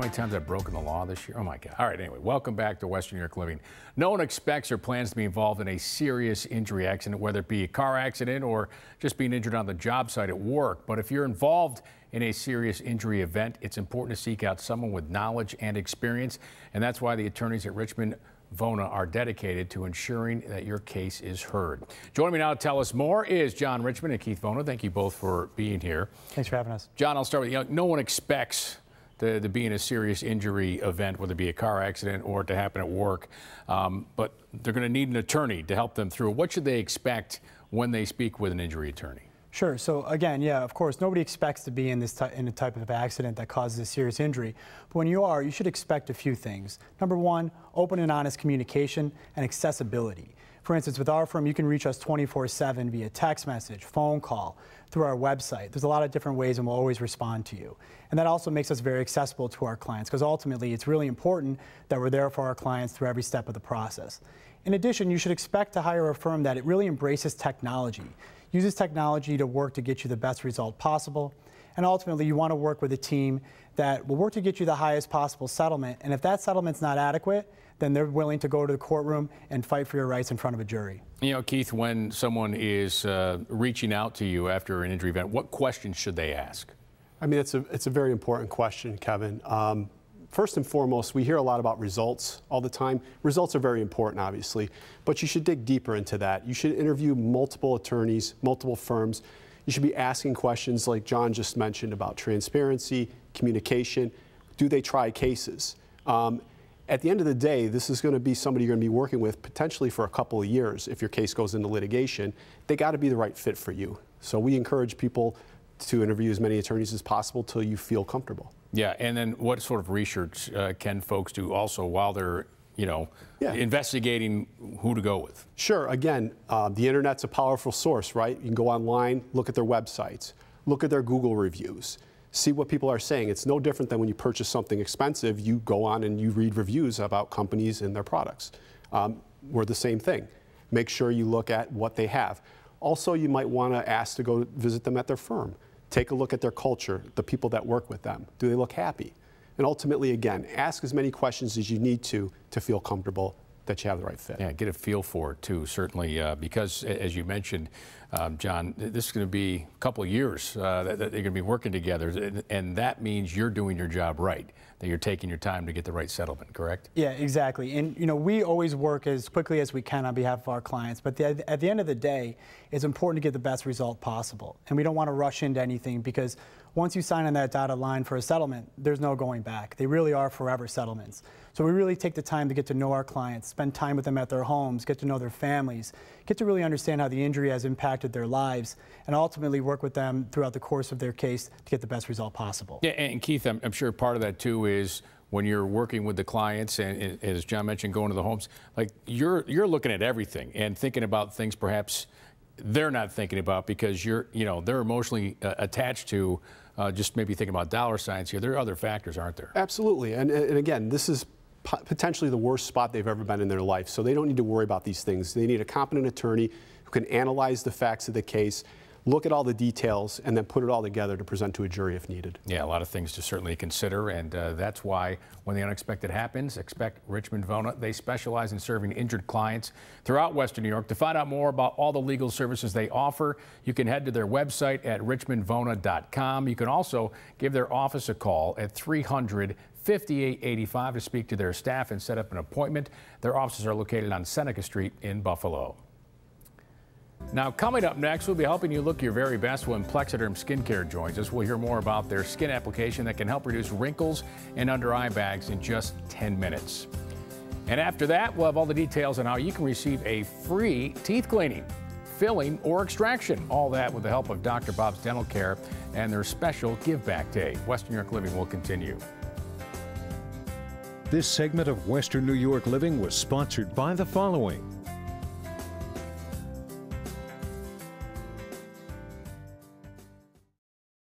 many times I've broken the law this year? Oh my God. All right, anyway, welcome back to Western New York Living. No one expects or plans to be involved in a serious injury accident, whether it be a car accident or just being injured on the job site at work. But if you're involved in a serious injury event, it's important to seek out someone with knowledge and experience. And that's why the attorneys at Richmond Vona are dedicated to ensuring that your case is heard. Joining me now to tell us more is John Richmond and Keith Vona. Thank you both for being here. Thanks for having us. John, I'll start with you. no one expects to, to, be in a serious injury event, whether it be a car accident or to happen at work, um, but they're going to need an attorney to help them through. What should they expect when they speak with an injury attorney? Sure. So again, yeah, of course, nobody expects to be in this in a type of accident that causes a serious injury. But when you are, you should expect a few things. Number one, open and honest communication and accessibility. For instance, with our firm, you can reach us 24/7 via text message, phone call, through our website. There's a lot of different ways, and we'll always respond to you. And that also makes us very accessible to our clients because ultimately, it's really important that we're there for our clients through every step of the process. In addition, you should expect to hire a firm that it really embraces technology uses technology to work to get you the best result possible. And ultimately, you want to work with a team that will work to get you the highest possible settlement. And if that settlement's not adequate, then they're willing to go to the courtroom and fight for your rights in front of a jury. You know, Keith, when someone is uh, reaching out to you after an injury event, what questions should they ask? I mean, it's a, it's a very important question, Kevin. Um, first and foremost, we hear a lot about results all the time. Results are very important, obviously, but you should dig deeper into that. You should interview multiple attorneys, multiple firms. You should be asking questions like John just mentioned about transparency, communication. Do they try cases? Um, at the end of the day, this is going to be somebody you're going to be working with potentially for a couple of years if your case goes into litigation. They got to be the right fit for you. So we encourage people to interview as many attorneys as possible till you feel comfortable. Yeah, and then what sort of research uh, can folks do also while they're you know, yeah. investigating who to go with? Sure. Again, uh, the internet's a powerful source, right? You can go online, look at their websites, look at their Google reviews, see what people are saying. It's no different than when you purchase something expensive. You go on and you read reviews about companies and their products. Um, we're the same thing. Make sure you look at what they have. Also, you might want to ask to go visit them at their firm. Take a look at their culture, the people that work with them. Do they look happy? And ultimately, again, ask as many questions as you need to to feel comfortable that you have the right fit. Yeah, get a feel for it too, certainly, uh, because as you mentioned, um, John, this is going to be a couple years uh, that, that, they're going to be working together, and, and, that means you're doing your job right. That you're taking your time to get the right settlement, correct? Yeah, exactly. And you know, we always work as quickly as we can on behalf of our clients. But the, at the end of the day, it's important to get the best result possible, and we don't want to rush into anything because once you sign on that dotted line for a settlement, there's no going back. They really are forever settlements. So we really take the time to get to know our clients, spend time with them at their homes, get to know their families, get to really understand how the injury has impacted their lives, and ultimately work with them throughout the course of their case to get the best result possible. Yeah, and Keith, I'm, I'm sure part of that too is when you're working with the clients and, and, as John mentioned, going to the homes, like you're you're looking at everything and thinking about things perhaps they're not thinking about because you're you know they're emotionally uh, attached to uh, just maybe thinking about dollar signs here. There are other factors, aren't there? Absolutely, and, and again, this is potentially the worst spot they've ever been in their life. So they don't need to worry about these things. They need a competent attorney who can analyze the facts of the case, look at all the details, and then put it all together to present to a jury if needed. Yeah, a lot of things to certainly consider, and uh, that's why when the unexpected happens, expect Richmond Vona. They specialize in serving injured clients throughout Western New York. To find out more about all the legal services they offer, you can head to their website at richmondvona.com. You can also give their office a call at 300 5885 to speak to their staff and set up an appointment. Their offices are located on Seneca Street in Buffalo. Now, coming up next, we'll be helping you look your very best when Plexaderm Skincare joins us. We'll hear more about their skin application that can help reduce wrinkles and under eye bags in just 10 minutes. And after that, we'll have all the details on how you can receive a free teeth cleaning, filling, or extraction. All that with the help of Dr. Bob's Dental Care and their special Give Back Day. Western New York Living will continue. This segment of Western New York Living was sponsored by the following